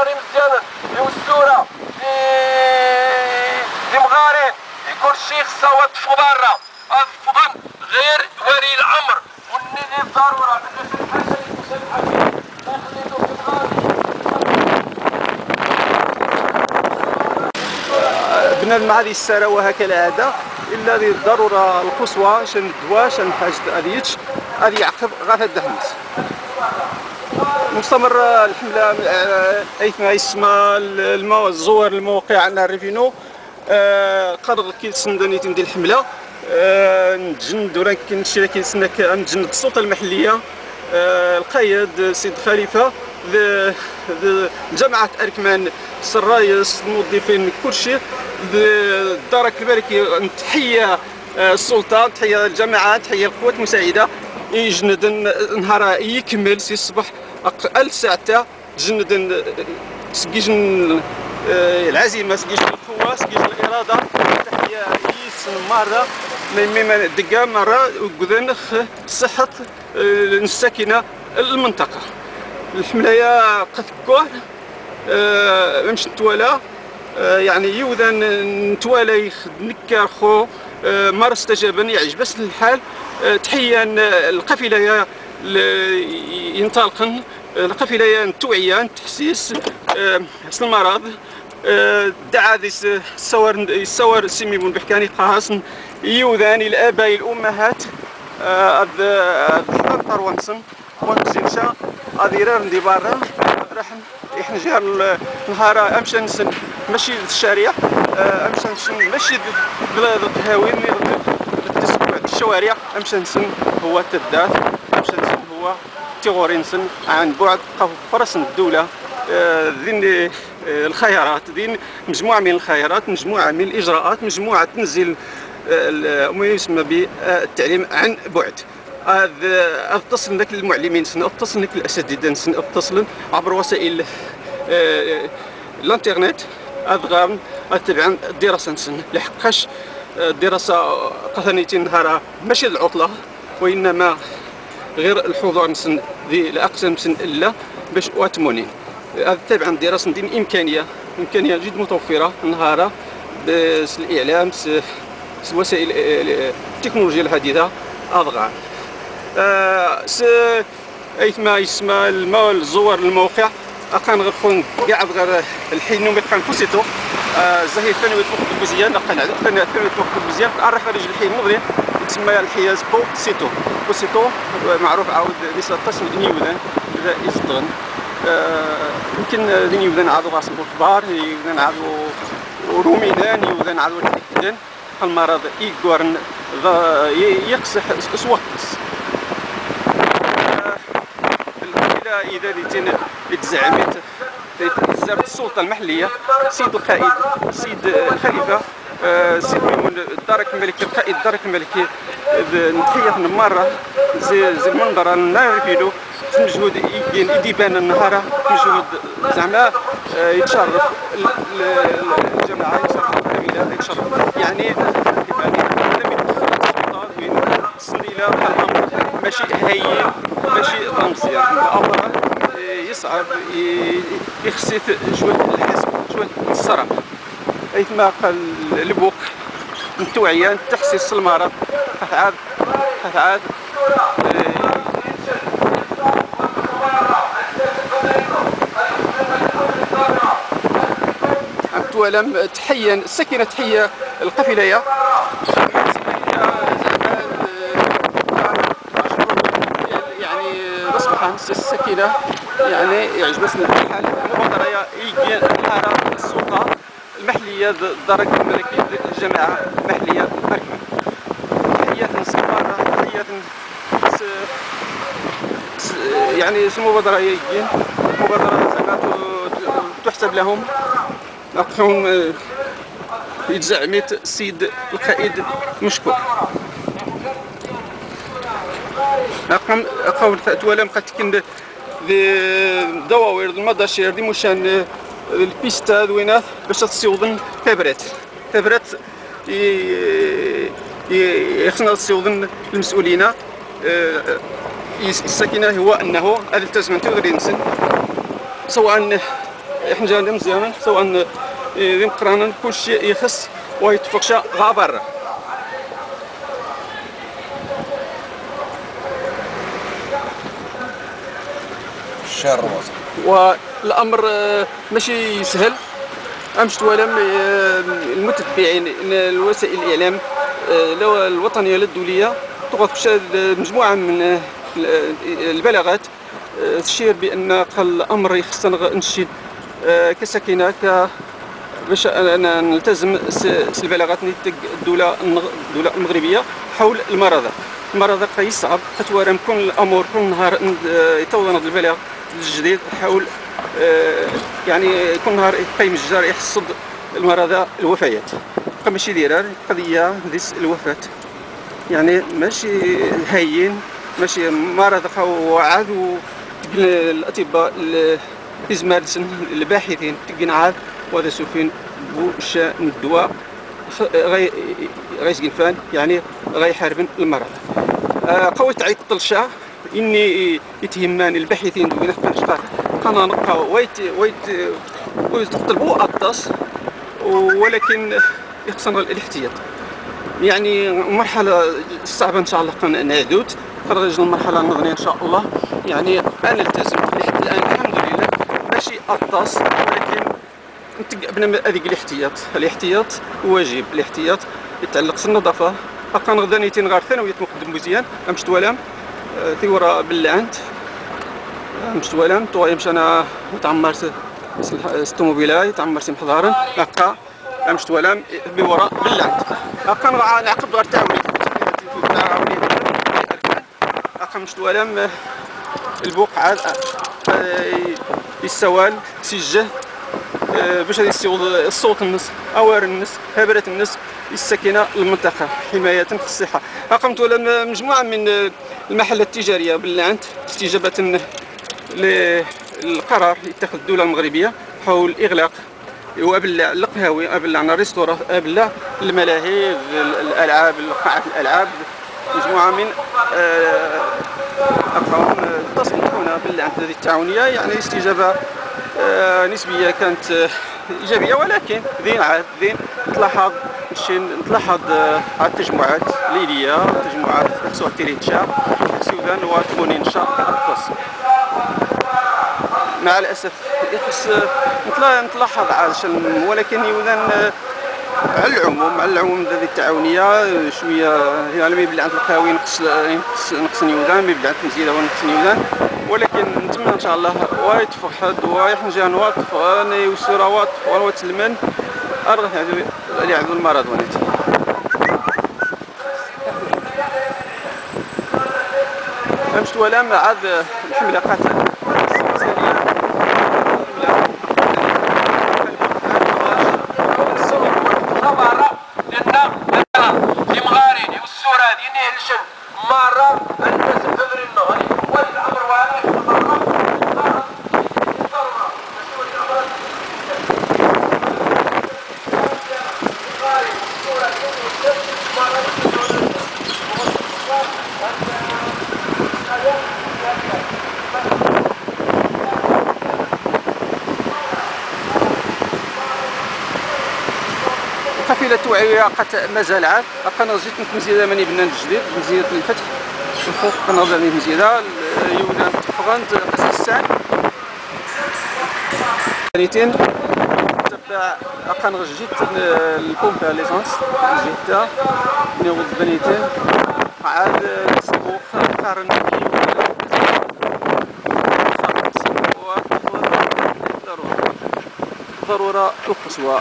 الجاري مزيان يوزونا لي مغارين يكون شي خصها وتفو برا الفضل غير ولي الأمر. واللي ضروره بالحاجة اللي نخليلو في بنادم مع هذه السراوه هكا العاده إلا القصوى. شن الدواء شن حاجة هذه يتش هذه يعقب غاث الدهنس مستمر الحملة آه، ايث ما يسمى الماء الزوار الموقع عندنا ريفينو آه، قرر كيتسندني تندير الحملة. آه، نتجند ولا كنمشي كيتسنى نتجند السلطه المحلية. القايد سيد خليفة جماعة أركمان السرايس الموظفين كل شيء الدرك الملكي تحية السلطة تحية الجماعات تحية القوات المساعدة. يجند نهار يكمل سي الصبح أقل ساعة جند سكيجن آه، العزيمة سكيجن القوة سكيجن الإرادة. تحية يس مرة مما دقا مرة وقذن صحة آه، الساكنة المنطقة. الحملاية قد كوه أه مش نتوالا. يعني يوذن نتوالا نكر خو أه مار استجابني يعجبس الحال. تحية القافلة ينطلقن القافلة التوعية تحسيس أه المرض أه دعا الصور الصور سيمي بن بحكاني خاص يوذان الاباء الأمهات أه الحضر ونسن ونسنشا راه ندي برا راح يحنجر نهار امشى نسن ماشي الشارع آه، امشى نسن ماشي القهاوي بعد الشوارع امشى نسن هو تدات هو تيغوري نسن عن بعد فرس الدولة ذين آه، الخيارات ذين مجموعة من الخيارات مجموعة من الإجراءات مجموعة تنزيل آه، ما يسمى بالتعليم عن بعد. أتصل لك المعلمين سن أتصل لك الأساتذة سن أتصل عبر وسائل آه، الإنترنت اذغام اتبعا الدراسه سن. لحقاش آه، الدراسه قثنيتين نهار ماشي العطله وإنما غير الحضور نسن ذي الاقسام سن إلا باش واتمونين هذا تابعا الدراسه دين امكانيه إمكانية جد متوفرة نهار بالاعلام وسائل آه، التكنولوجيا الحديثة اضغام آه، س ايثما يسمى الماء الزوار الموقع. أقان غفون قاعد غير الحين نوم كان فوسيتو آه، زهير ثاني وقت بوزيان اقان عدد ثاني وقت بوزيان اعرف رجل الحين مغري تسمى الحياز بو سيتو. بو سيتو معروف عاود تصل نيوذن اذا يصدغن آه، يمكن يوذن عادو غاسم كبار يوذن عادو رومينان يوذن عادو الحدن المرض يقورن يقصح سوقس إذا تزعمت زارت السلطة المحلية سيد القائد سيد الخليفة. آه، سيد ميمون الدرك الملكي القائد الدرك الملكي نتحية مره زي زي المنظر نعرفينو مجهود يديبان النهار مجهود زعما يتشرف الجماعه يتشرف القبيله يتشرف يعني ماشي هين ماشي طمسي يعني يصعب يخسي شوية الحزب شوية الصرف ما قال البوك التوعيه تحسيس المرض. عاد عاد ولم تحيا السكينه تحية القافله نص السكينة يعني يعجبنا الحال. المبادرة يجي الحاره السلطة. المحلية الدرك الملكي الجماعه المحليه بركه تحيات السفاره تحيات يعني المبادره يجي مبادرة زعما تحسب لهم نقوم يتزعمت السيد القائد مشكور. قام قول توالم قد ذي دواوير المداشير دي مشان البيستا دوينات باش تصيوضن كبرات كبرات يخصنا تصيوضن المسؤولين. السكينة هو أنه هذا التزمن تغري نسن. سواء إحنا جانا مزيانا سواء ذي مقرانا كل شيء يخص ويتفقش غابر الشهر والامر آه، ماشي سهل. امس توالم المتتبعين الوسائل الإعلام الوطنيه للدوليه تغطش مجموعة من البلاغات. تشير بأن الأمر يخصنا نشيد. كسكينه باش نلتزم البلاغات نتاع الدولة الدولة المغربية حول المرضى المرضى يصعب ختوارم كل الأمور كل نهار يتوضن البلاغ الجديد حول آه، يعني كل نهار يقيم الجار يحصد المرضى الوفيات. ماشي ديرار قضيه ديس الوفاة. يعني ماشي هين ماشي مرض وعاد الأطباء الازمارسن الباحثين تقنعات وهذا سوفين بوشان الدواء غي غيسقلفان يعني غيحاربن المرض. آه قوي تعيط طلشة إني يتهمان الباحثين دوينا في قنا نبقى ويت ويت ويطلبوا اطاس ولكن يخصنا الاحتياط. يعني مرحلة صعبة إن شاء الله نعدود خرجنا المرحلة النظرية إن شاء الله. يعني أنا نلتزم الان الحمد لله ماشي اطاس ولكن نتقبنا هذيك الاحتياط. الاحتياط واجب. الاحتياط يتعلق بالنظافة. أقا غدا نيتين غير ثانوية مقدم مزيان. أمشت ولام آه، ثورة بالعنت ولام تو يمشي أنا تعمرت ستوموبيلاي تعمرت محضارا اقا امشت ولام بوراء بالعنت اقا نعقب غير تعاوني اقا مشت ولام البقعة آه، يسوال سجه آه، باش يسيوض الصوت الناس أوار الناس هبرة الناس الساكنة المنطقة حماية في الصحة. أقمت مجموعة من المحلات التجارية باللعنت استجابة للقرار يتخذ الدولة المغربية حول إغلاق وابلع القهاوي ابلع الريستوران ابلع الملاهي الألعاب قاعات الألعاب. مجموعة من آه، اقوام تصنيف هنا بالعنت هذه التعاونية. يعني استجابة آه، نسبية كانت آه، إيجابية ولكن ذين عاد ذين تلاحظ نتلاحظ آه، على التجمعات الليلية تجمعات خصوصا تيريتشا سودان وتكونين شاء القص مع الأسف. يخص نتلاحظ عشان ولكن يوذن على العموم على العموم هذه التعاونية شوية يعني ما يبلع عند القهاوي نقص نقص نيوذان ما يبلع عند مزيده ونقص نيوذان ولكن نتمنى إن شاء الله ويتفق حد ويحنجان واطف واني وسورة واطف وتلمن ارغث هذا اللي عنده المرض ونيت فهمت ولا عاد الحملة قاتل مرة الناس تدري النهار والأمر واضح قافله توعيه قد مازال عاد أنا جيت من مزيده ماني بنان جديد مزيده الفتح. الفوق كنهضر عليه مزيده يونان تفغنت قصر السان ثانيتين تبع اقن جيت البومبا ليسانس جيت نوض بنيتين عاد السبوق قارن ضرورة القصوى